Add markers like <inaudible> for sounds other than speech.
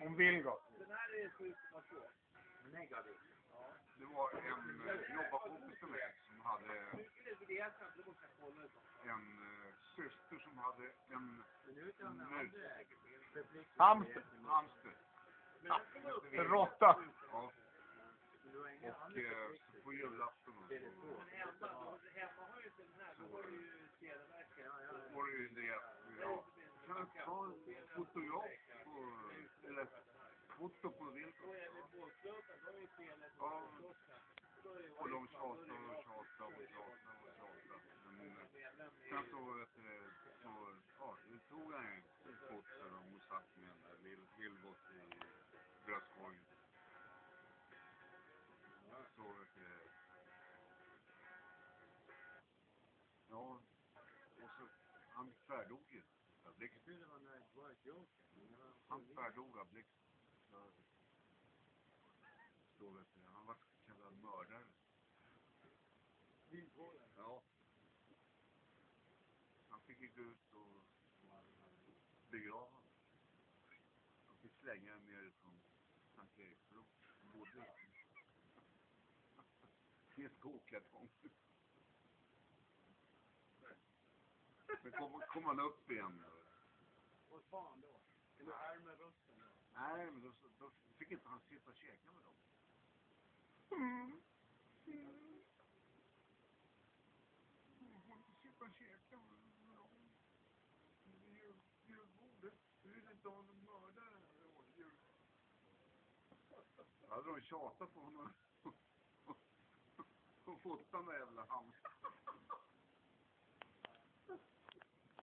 Om Vilgot. Den här är 7,2. Negativ. Det var en eh, jobbarkompis till mig som hade en eh, syster som hade en Minuten om den Nu. andra förpliktar Hamster. hamster. Råtta. Ja, har inga och eh, så på julafton och så. Ja, ja, så var det ju det att ja, kan jag ta en fotograf på, eller foto på Vilgot? Då är det båtklubben, då är ju Tele Ja. Och de tjatade och tjatade och tjatade och tjatade. Men sen så, vet du, så, ja, tog han en foto där de satt med den där Vilgot i bröstkorgen. Så, vet du, ja, och så, han tvärdog ju. av Blixt. Det var när det var ett jobb. Han tvärdog av Blixt. Så, så han var kallad mördare. Ja. Han fick ju gå ut och, begrava honom. Han fick slänga den ner från Sankt Eriksbro. Han bodde i en skokartong. Men kom, kom han upp igen? Vad fan då? Eller är det med rösten? Nej, men då, då fick inte han sitta och käka med dem. Han får inte sitta och käka med dem. Det är ju julbordet. Du vill inte ha någon mördare här jul. Då hade de tjatat på honom. <laughs> Och fått den där jävla hamstern.